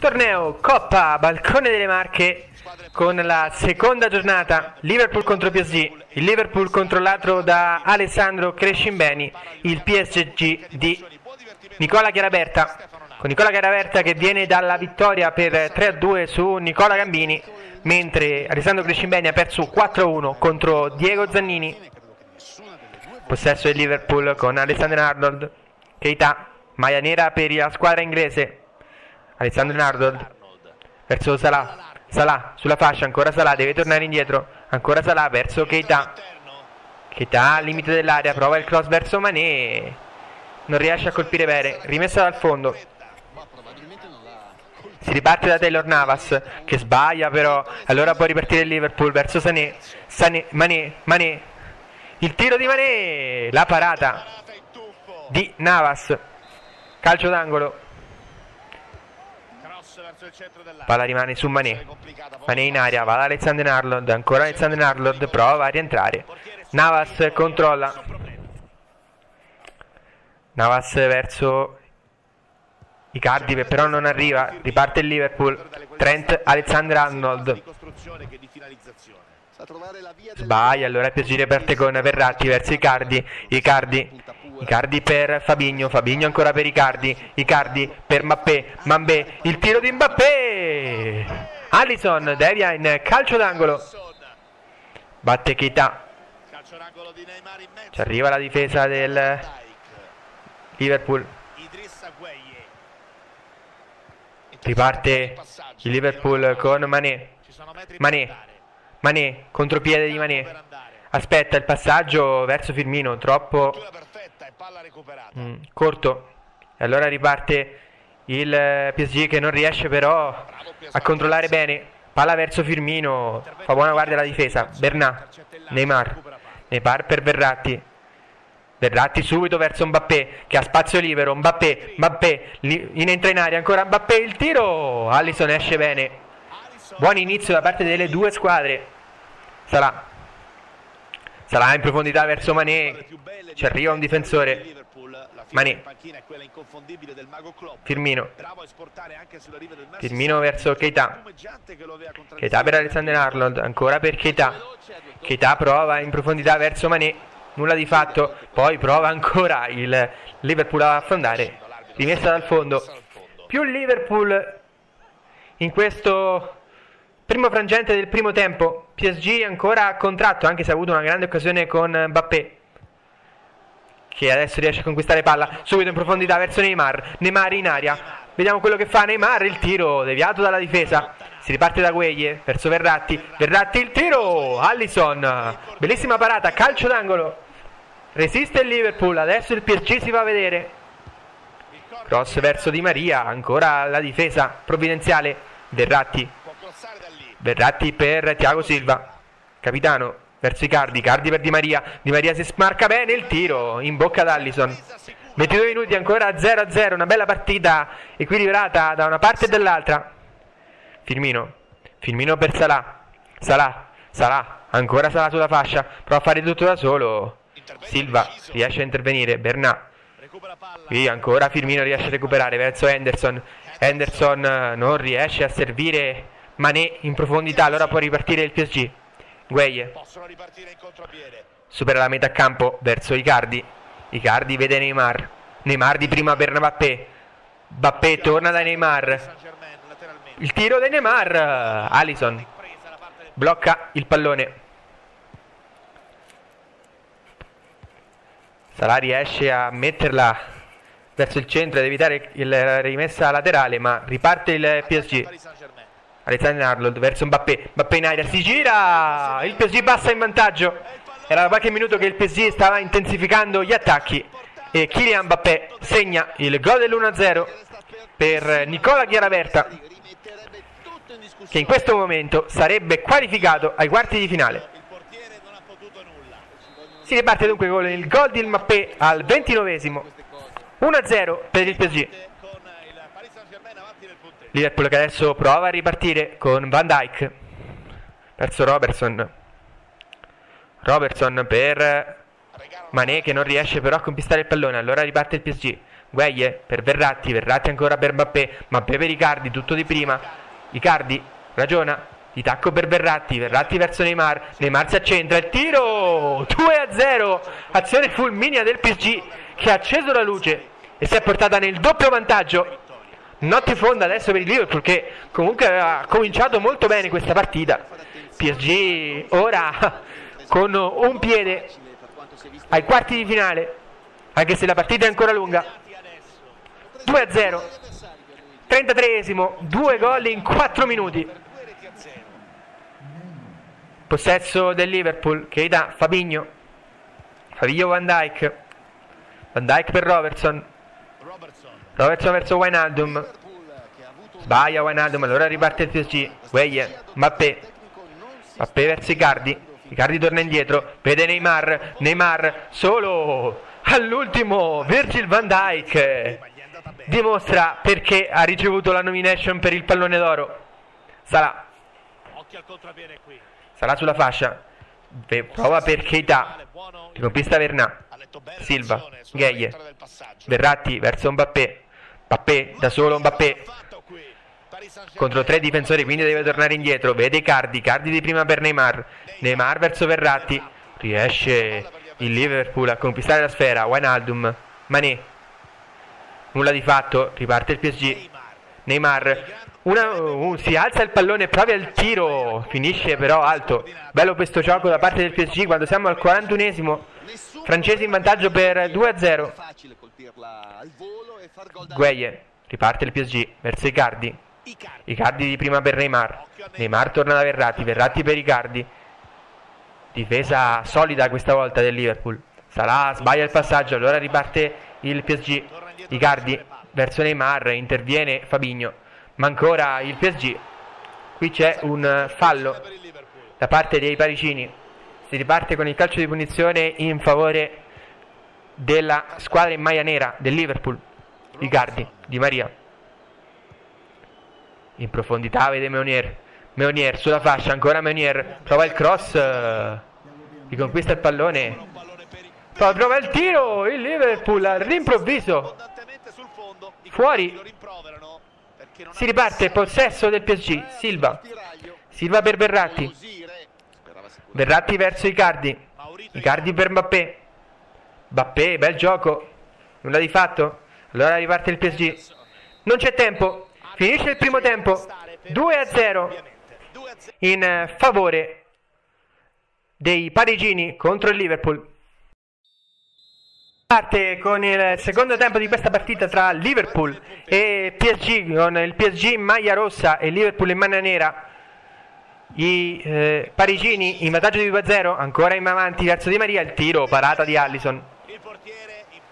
Torneo Coppa Balcone delle Marche con la seconda giornata Liverpool contro PSG, il Liverpool controllato da Alessandro Crescimbeni, il PSG di Nicola Chiaraberta, con Nicola Chiaraberta che viene dalla vittoria per 3-2 su Nicola Gambini, mentre Alessandro Crescimbeni ha perso 4-1 contro Diego Zannini. Possesso del Liverpool con Alessandro Arnold, Keita, maglia nera per la squadra inglese, Alessandro Arnold verso Salah. Salah sulla fascia, ancora Salah, deve tornare indietro. Ancora Salah verso Keita. Keita al limite dell'area, prova il cross verso Mané. Non riesce a colpire bene, rimessa dal fondo. Si riparte da Taylor Navas che sbaglia però. Allora può ripartire il Liverpool verso Sané. Sané, Mané, Mané. Il tiro di Mané, la parata di Navas. Calcio d'angolo. Palla rimane su Mané. Mané in aria, va da Alexander Arnold. Ancora Alexander Arnold, prova a rientrare. Navas controlla. Navas verso Icardi che però non arriva. Riparte il Liverpool. Trent, Alexander Arnold. Sbaglia, allora PSG riparte con Verratti verso Icardi. Icardi Icardi per Fabigno, Fabigno ancora per Icardi, Icardi per Mbappé, Mbappé, il tiro di Mbappé. Allison devia in calcio d'angolo. Batte Keita. Ci arriva la difesa del Liverpool. Riparte il Liverpool con Mané. Mané. Mané, contropiede di Mané. Aspetta il passaggio verso Firmino, troppo mm, corto. E allora riparte il eh, PSG che non riesce però a controllare bene. Palla verso Firmino, fa buona guardia la difesa. Bernat, Neymar, Neymar per Verratti. Verratti subito verso Mbappé che ha spazio libero. Mbappé, Mbappé in entra in aria ancora Mbappé. Il tiro. Allison esce bene. Buon inizio da parte delle due squadre. Sarà Sarà in profondità verso Mané. Ci arriva un difensore. Mané. Firmino. Firmino verso Keita. Keita per Alexander Arnold. Ancora per Keita. Keita prova in profondità verso Mané. Nulla di fatto. Poi prova ancora il Liverpool a affondare. Rimessa dal fondo. Più Liverpool in questo Primo frangente del primo tempo, PSG ancora a contratto, anche se ha avuto una grande occasione con Mbappé. Che adesso riesce a conquistare palla, subito in profondità verso Neymar. Neymar in aria. Vediamo quello che fa Neymar, il tiro deviato dalla difesa. Si riparte da Gueglie verso Verratti. Verratti il tiro, Allison. Bellissima parata, calcio d'angolo. Resiste il Liverpool, adesso il PSG si va a vedere. Cross verso Di Maria, ancora la difesa provvidenziale. Verratti Verratti per Tiago Silva. Capitano verso Icardi. Cardi per Di Maria. Di Maria si smarca bene il tiro in bocca ad Allison. 22 minuti ancora 0-0. Una bella partita equilibrata da una parte e dall'altra. Firmino. Firmino per Salah. Salah. Salah. Ancora Salah sulla fascia. Prova a fare tutto da solo. Silva riesce a intervenire. Bernat. Qui ancora Firmino riesce a recuperare verso Henderson. Henderson non riesce a servire Mané in profondità, allora può ripartire il PSG. Gueye. Supera la metà campo verso Icardi. Icardi vede Neymar. Neymar di prima per Mbappé. Mbappé torna da Neymar. Il tiro di Neymar. Alison. Blocca il pallone. Salah riesce a metterla verso il centro ed evitare la rimessa laterale, ma riparte il PSG. Alexander Arnold verso Mbappé. Mbappé in aria si gira il PSG passa in vantaggio. Era da qualche minuto che il PSG stava intensificando gli attacchi e Kylian Mbappé segna il gol dell'1-0 per Nicola Chiaraverta che in questo momento sarebbe qualificato ai quarti di finale. Si riparte dunque con il gol di Mbappé al 29esimo 1-0 per il PSG Liverpool che adesso prova a ripartire con Van Dyke verso Robertson. Robertson per Mané che non riesce però a conquistare il pallone. Allora riparte il PSG Gueye per Verratti, Verratti ancora per Mbappé, Mbappé per Icardi, tutto di prima. Icardi ragiona, di tacco per Verratti, Verratti verso Neymar, Neymar si accentra, il tiro! 2 a 0, azione fulminea del PSG che ha acceso la luce e si è portata nel doppio vantaggio. Notte fonda adesso per il Liverpool che comunque aveva cominciato molto bene questa partita. PSG ora con un piede ai quarti di finale, anche se la partita è ancora lunga. 2 a 0. 33esimo, due gol in 4 minuti. Possesso del Liverpool, Keita, Fabigno. Fabigno Van Dyke. Van Dyke per Robertson. Robertson verso Wijnaldum. Sbaglia Wijnaldum, allora riparte il PSG. Weyer, Mbappé. Mbappé verso Icardi. Icardi torna indietro, vede Neymar. Neymar solo all'ultimo Virgil Van Dyke dimostra perché ha ricevuto la nomination per il pallone d'oro. Sarà. Sarà sulla fascia. Prova per Keita. Riconquista Vernà. Silva. Gheie. Verratti verso Mbappé. Mbappé da solo Mbappé. Contro tre difensori, quindi deve tornare indietro. Vede Cardi. Cardi di prima per Neymar. Neymar verso Verratti. Riesce il Liverpool a conquistare la sfera. Wijnaldum. Mané nulla di fatto, riparte il PSG. Neymar, una, uh, si alza il pallone proprio al tiro, finisce però alto. Bello questo gioco da parte del PSG quando siamo al 41esimo. Francesi in vantaggio per 2-0. Gueye, riparte il PSG verso Icardi. Icardi di prima per Neymar. Neymar torna da Verratti, Verratti per Icardi. Difesa solida questa volta del Liverpool. Salah sbaglia il passaggio, allora riparte il PSG. Icardi verso Neymar, interviene Fabigno, ma ancora il PSG. Qui c'è un fallo da parte dei parigini. Si riparte con il calcio di punizione in favore della squadra in maglia nera del Liverpool. Icardi, Di Maria. In profondità vede Meunier. Meunier sulla fascia, ancora Meunier. Prova il cross. Riconquista il pallone. Prova il tiro. Il Liverpool all'improvviso Fuori. Si riparte, possesso del PSG. Silva. Silva per Verratti. Verratti verso Icardi. Icardi per Mbappé. Mbappé, bel gioco. Nulla di fatto. Allora riparte il PSG. Non c'è tempo. Finisce il primo tempo. 2 a 0 in favore dei parigini contro il Liverpool. Parte con il secondo tempo di questa partita tra Liverpool e PSG, con il PSG in maglia rossa e Liverpool in maglia nera. I eh, parigini in vantaggio di 2-0, ancora in avanti verso Di Maria, il tiro, parata di Allison.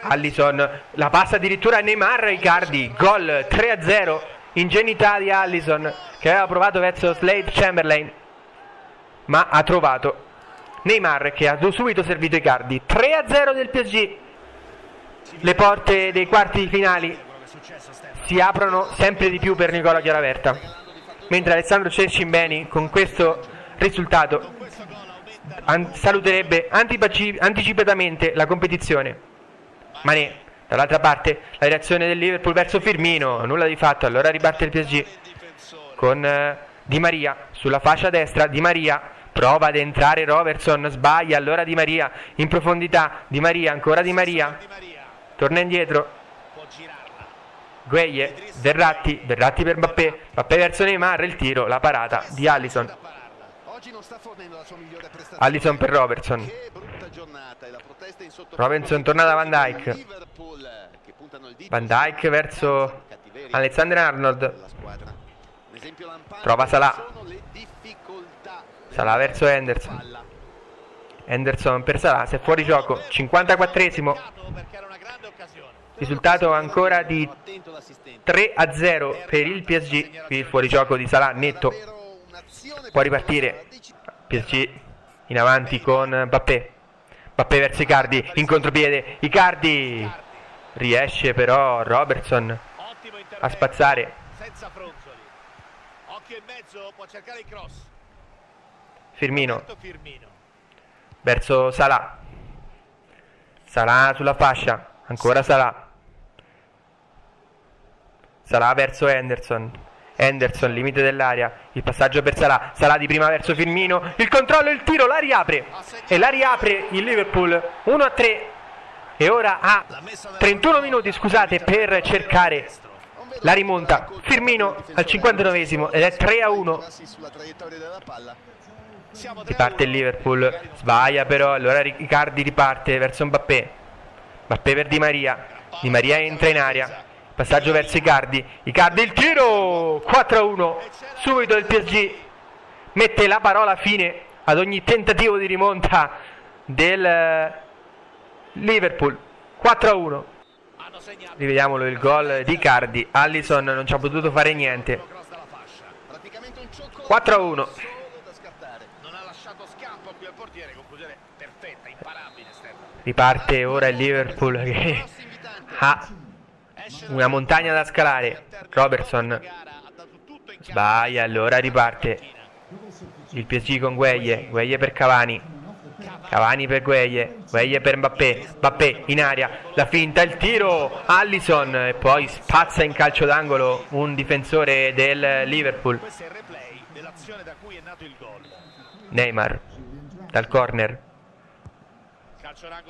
Allison la passa addirittura a Neymar Icardi, gol 3-0, ingenuità di Allison che aveva provato verso Slade Chamberlain, ma ha trovato Neymar che ha subito servito Icardi. 3-0 del PSG le porte dei quarti finali si aprono sempre di più per Nicola Chiaraverta. Mentre Alessandro Cencimbeni con questo risultato saluterebbe anticipatamente la competizione. Mané, dall'altra parte, la reazione del Liverpool verso Firmino, nulla di fatto, allora riparte il PSG con uh, Di Maria sulla fascia destra, Di Maria prova ad entrare Robertson, sbaglia, allora Di Maria in profondità, Di Maria, ancora Di Maria. Torna indietro Gueye, Verratti, Verratti per Mbappé, Mbappé verso Neymar, il tiro, la parata di Allison. Allison per Robertson. Robertson torna da Van Dyke. Van Dyke verso Alexander Arnold. Trova Salah. Salah verso Henderson. Henderson per Salah, se fuori gioco. 54esimo risultato ancora di 3 a 0 per il PSG qui il fuorigioco di Salah netto. Può ripartire PSG in avanti con Mbappé. Mbappé verso Icardi in contropiede. Icardi riesce però Robertson a spazzare. Firmino. Verso Salah. Salah sulla fascia. Ancora Salah Salah verso Henderson. Henderson, limite dell'area, il passaggio per Salah, Salah di prima verso Firmino, il controllo il tiro, la riapre. E la riapre il Liverpool. 1 a 3 e ora ha 31 minuti scusate per cercare la rimonta. Firmino al 59esimo ed è 3 a 1 riparte il Liverpool. Sbaglia però. Allora Riccardi riparte verso Mbappé. Mbappé per Di Maria. Di Maria entra in area passaggio verso Icardi. Icardi il tiro! 4 a 1 subito il PSG mette la parola fine ad ogni tentativo di rimonta del Liverpool. 4 a 1 rivediamolo il gol di Cardi Allison non ci ha potuto fare niente. 4 a 1 riparte ora il Liverpool che ha una montagna da scalare. Robertson sbaglia allora riparte. Il PSG con Gueglie Gueglie per Cavani. Cavani per Gueye, Gueye per Mbappé, Mbappé in aria, la finta, il tiro, Allison. E poi spazza in calcio d'angolo un difensore del Liverpool. Neymar. Dal corner.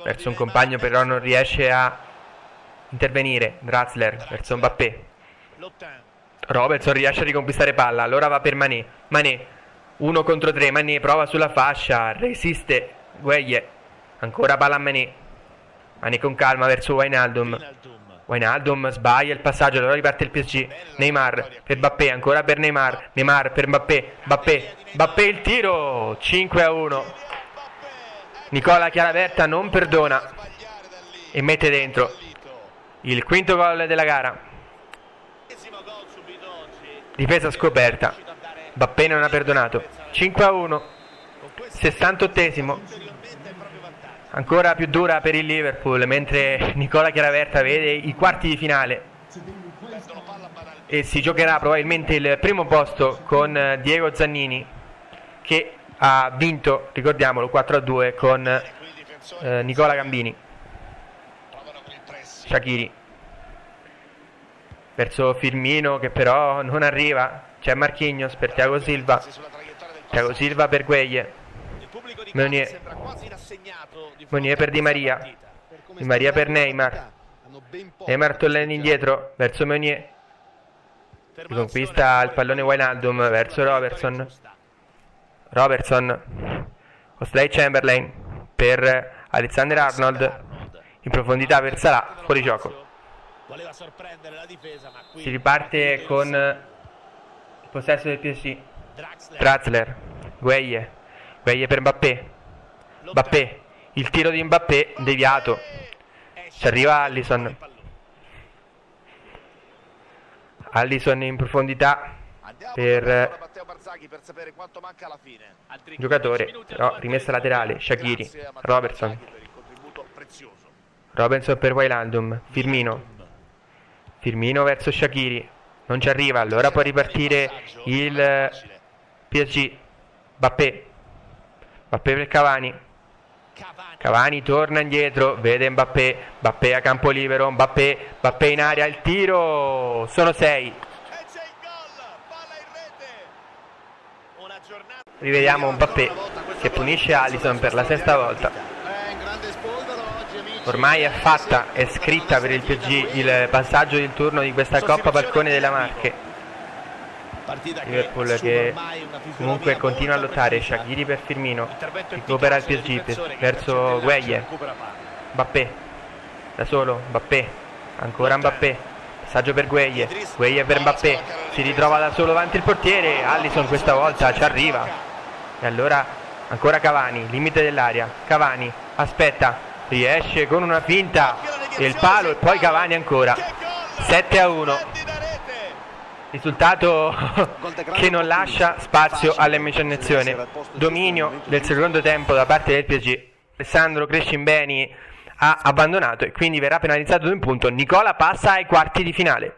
Verso un compagno però non riesce a intervenire, Draxler verso Mbappé. Robertson riesce a riconquistare palla, allora va per Mané, Mané uno contro tre, Mané prova sulla fascia, resiste Gueye ancora palla a Mané. Mané con calma verso Wijnaldum. Wijnaldum. Sbaglia il passaggio allora riparte il PSG Neymar per Mbappé ancora per Neymar. Neymar per Mbappé Mbappé Mbappé il tiro 5 a 1 Nicola Chiaraverta non perdona e mette dentro il quinto gol della gara. Difesa scoperta. Mbappé non ha perdonato. 5 a 1 68esimo ancora più dura per il Liverpool mentre Nicola Chiaraverta vede i quarti di finale. E si giocherà probabilmente il primo posto con Diego Zannini che ha vinto, ricordiamolo, 4-2 con eh, Nicola Gambini Shakiri. Verso Firmino che però non arriva. C'è Marchignos per Thiago Silva. Thiago Silva per Gueye. Meunier. Meunier per Di Maria. Di Maria per Neymar. Neymar torna indietro verso Meunier. Riconquista il pallone Wijnaldum verso Robertson. Robertson. Osley Chamberlain per Alexander Arnold in profondità per Salah fuori gioco. Si riparte con il possesso del PSG Draxler. Gueye. Gueye per Mbappé. Mbappé. Il tiro di Mbappé deviato. Ci arriva Allison. Allison in profondità per giocatore. però rimessa laterale Shakiri Robertson Robertson per Wailandum Firmino. Firmino verso Shakiri non ci arriva allora può ripartire il PSG Mbappé. Mbappé per Cavani. Cavani torna indietro, vede Mbappé, Mbappé a campo libero, Mbappé, Mbappé in aria, il tiro, sono sei. Rivediamo Mbappé che punisce Allison per la sesta volta. Ormai è fatta, è scritta per il PSG il passaggio del turno di questa Coppa Balcone della Marche. Liverpool che comunque continua a lottare Shaqiri per Firmino recupera il PSG verso Gueye Mbappé da solo Mbappé ancora Mbappé passaggio per Gueye Gueye per Mbappé si ritrova da solo davanti il portiere Allison questa volta ci arriva. e allora ancora Cavani limite dell'aria Cavani aspetta riesce con una finta il palo e poi Cavani ancora 7 a 1 risultato che non lascia spazio all'immaginazione. Dominio del secondo tempo da parte del PSG. Alessandro Crescimbeni ha abbandonato e quindi verrà penalizzato di un punto. Nicola passa ai quarti di finale.